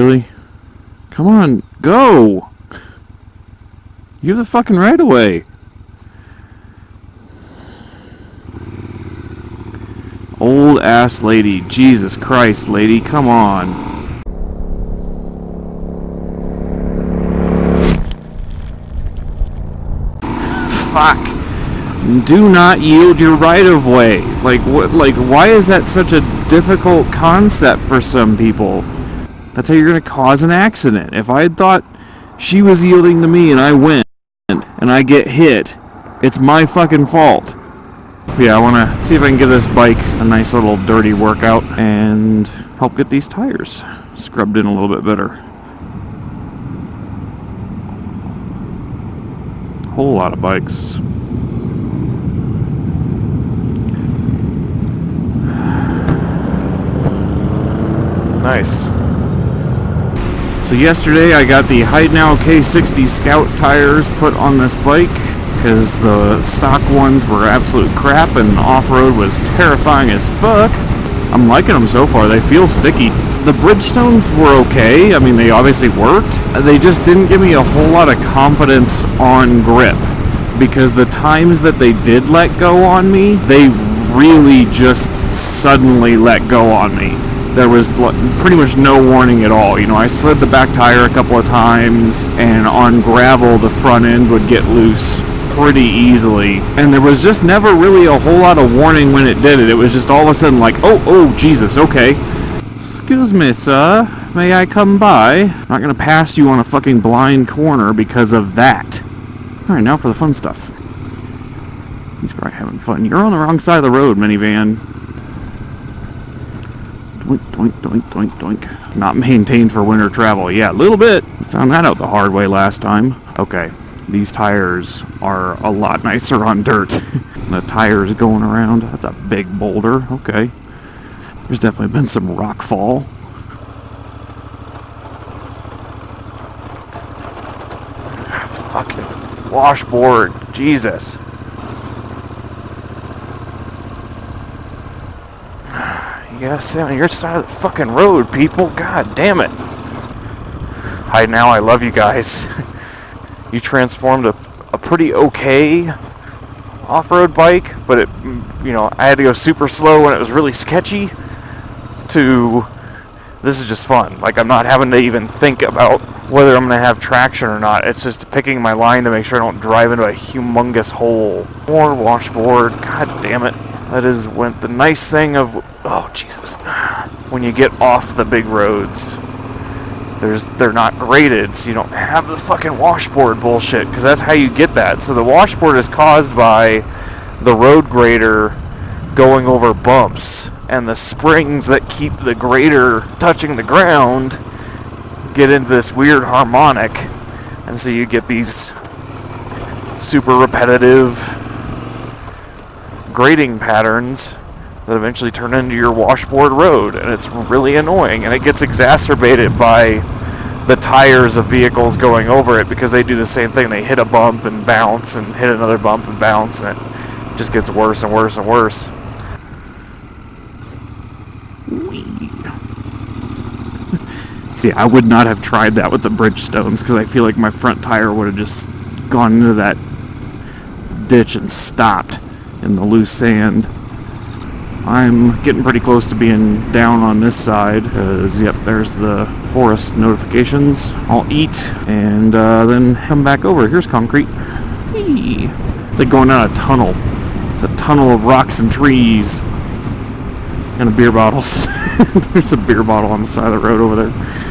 Really? Come on, go! You have the fucking right of way. Old ass lady. Jesus Christ, lady. Come on. Fuck. Do not yield your right of way. Like what like why is that such a difficult concept for some people? That's how you're going to cause an accident. If I had thought she was yielding to me and I went and I get hit, it's my fucking fault. Yeah, I want to see if I can give this bike a nice little dirty workout and help get these tires scrubbed in a little bit better. Whole lot of bikes. Nice. So yesterday I got the Heidenau K60 Scout tires put on this bike because the stock ones were absolute crap and off-road was terrifying as fuck. I'm liking them so far. They feel sticky. The Bridgestones were okay. I mean, they obviously worked. They just didn't give me a whole lot of confidence on grip because the times that they did let go on me, they really just suddenly let go on me there was pretty much no warning at all. You know, I slid the back tire a couple of times, and on gravel, the front end would get loose pretty easily. And there was just never really a whole lot of warning when it did it. It was just all of a sudden like, oh, oh, Jesus, okay. Excuse me, sir. May I come by? I'm not gonna pass you on a fucking blind corner because of that. Alright, now for the fun stuff. He's probably having fun. You're on the wrong side of the road, minivan. Doink, doink, doink, doink, doink. Not maintained for winter travel. Yeah, a little bit. Found that out the hard way last time. Okay, these tires are a lot nicer on dirt. the tires going around. That's a big boulder. Okay. There's definitely been some rock fall. Fucking washboard. Jesus. You gotta stay on your side of the fucking road, people. God damn it. Hi, now I love you guys. you transformed a, a pretty okay off-road bike, but it, mm, you know, I had to go super slow when it was really sketchy. To this is just fun. Like I'm not having to even think about whether I'm gonna have traction or not. It's just picking my line to make sure I don't drive into a humongous hole. More washboard. God damn it. That is when the nice thing of oh Jesus, when you get off the big roads, there's they're not graded, so you don't have the fucking washboard bullshit because that's how you get that. So the washboard is caused by the road grader going over bumps, and the springs that keep the grader touching the ground get into this weird harmonic, and so you get these super repetitive grading patterns that eventually turn into your washboard road, and it's really annoying. And it gets exacerbated by the tires of vehicles going over it because they do the same thing. They hit a bump and bounce, and hit another bump and bounce, and it just gets worse and worse and worse. See, I would not have tried that with the Bridgestones because I feel like my front tire would have just gone into that ditch and stopped in the loose sand. I'm getting pretty close to being down on this side because, yep, there's the forest notifications. I'll eat and uh, then come back over. Here's concrete. Whee. It's like going down a tunnel. It's a tunnel of rocks and trees and a beer bottles. there's a beer bottle on the side of the road over there.